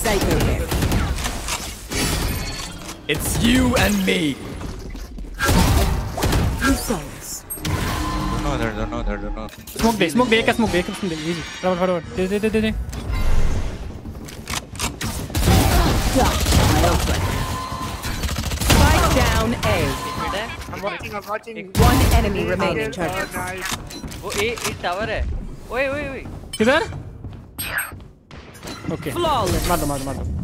Sniper there. It's you and me. Missiles. No, there, don't know, there, don't know. Smoke they smoke दे एक का smoke दे एक का smoke दे easy फटाफट फटाफट दे दे दे दे दे Spike down A. I'm watching, I'm watching. One enemy remaining. Oh, nice. वो ए ए tower है ओए ओए ओए किधर ओके Flawless. मार दो मार दो मार दो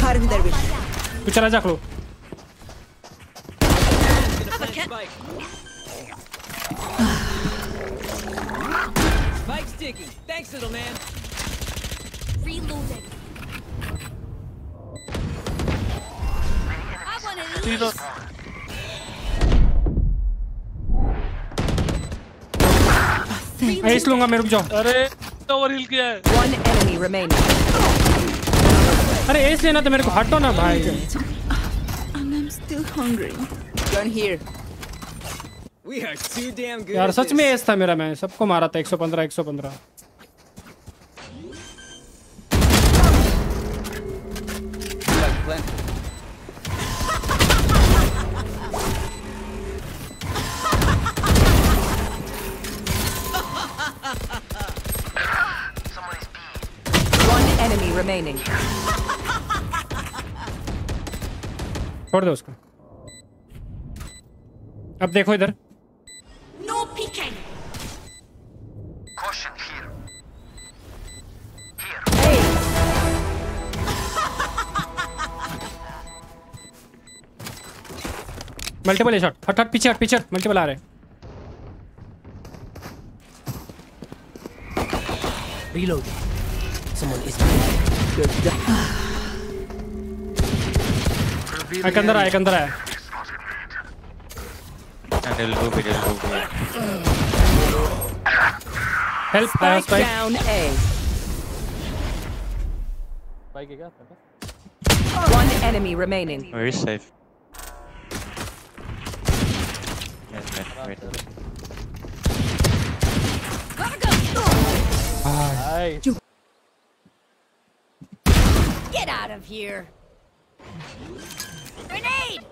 Cutting their vision. तू चला जा खलो Spike's ticking. Thanks, little man. Reloading. I want to सकते हैं हैं लूँगा मैं रुक जाओ अरे हिल किया है। अरे लेना तो मेरे को हटो ना भाई। यार सच में एस था मेरा मैं सबको मारा था 115 115 remaining. छोड़ दो उसको। अब देखो इधर। No peeking. मल्टीपल शॉट हट हट पीछे हट पीछे हट। मल्टीपल आ रहे हैं। Reloading. someone is dead. I can die, I can die. And he'll do it'll do. Help, uh, I have spike. down A. One enemy remaining. Oh, Very safe. Wait, wait, wait. Nice. Get out of here. Grenade.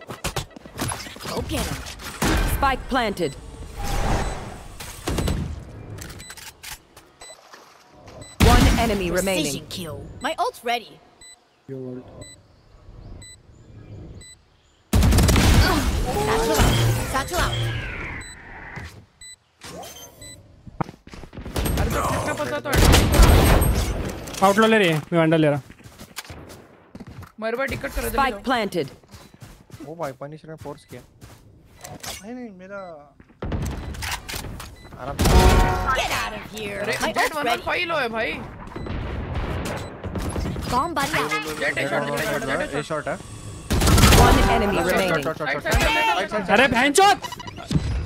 Go get him. Spike planted. One enemy remaining. Precision kill. My ult's ready. Satchel out. Satchel out. आउटलो ले रही है मैं wonder ले रहा मेरे पास ticket कर जल्दी spike planted ओ भाई पनिशर ने फोर्स किया। नहीं नहीं मेरा आराम से। गेट आउट ऑफ़ हियर अरे जेट वन फ़ाइल हो है भाई। बॉम्ब बन जेट एक शॉट एक शॉट है वन एनिमी रिमेनिंग अरे भैंचोद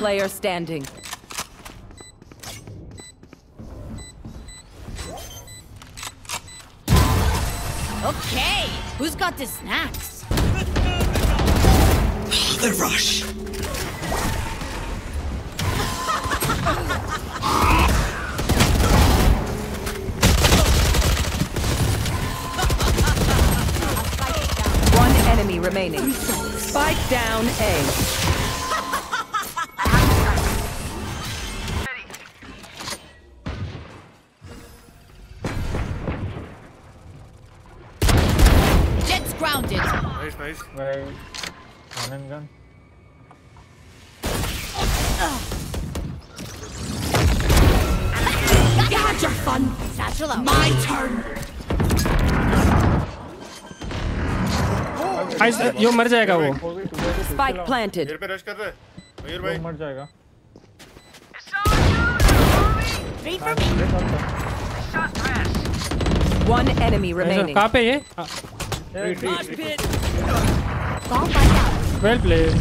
player standing. Okay. Who's got the snacks? The rush. One enemy remaining. Spike down A. Nice nice one and gun Got your fun. Satchel out. My turn. Ice यो मर जाएगा वो हो गई two by Spike planted. मेरे पे rush कर रहे मयूर भाई मर जाएगा Read for me. One enemy remaining. कहाँ पे ये Mosh pit. Well played.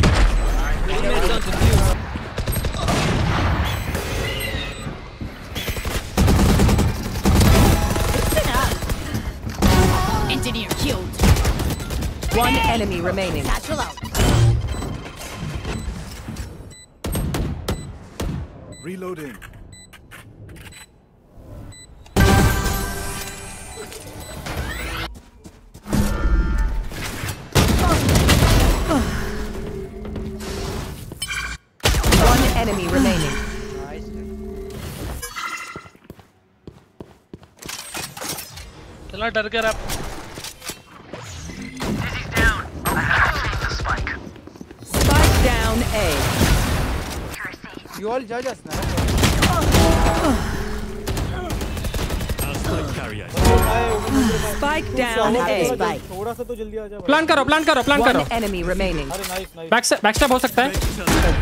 Engineer killed. One enemy remaining. Satchel out. Reloading. enemy remaining. Nice. dude. चला डर कर आप Spike down A. You all judge us now. Spike down A. Spike. थोड़ा सा तो जल्दी आ जा प्लान करो प्लान करो प्लान करो One enemy remaining. अरे nice nice back back step हो सकता है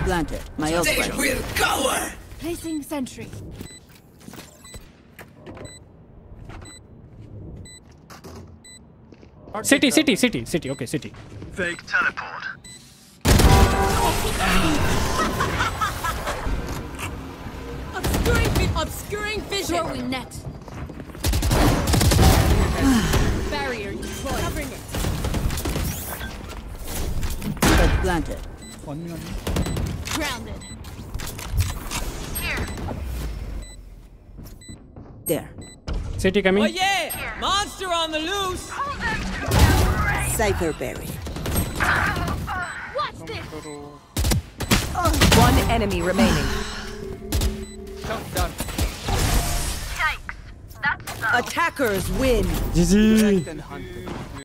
Planted. My ult ready. Placing sentry. City city city city okay city Fake teleport. Obscuring, vi- obscuring vision. Throwing net. planted. Grounded. Here. There. City coming. Oh yeah! Here. Monster on the loose! Cypher berry. What's this? One enemy remaining. Attackers win. GG.